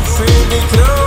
você me trouxe.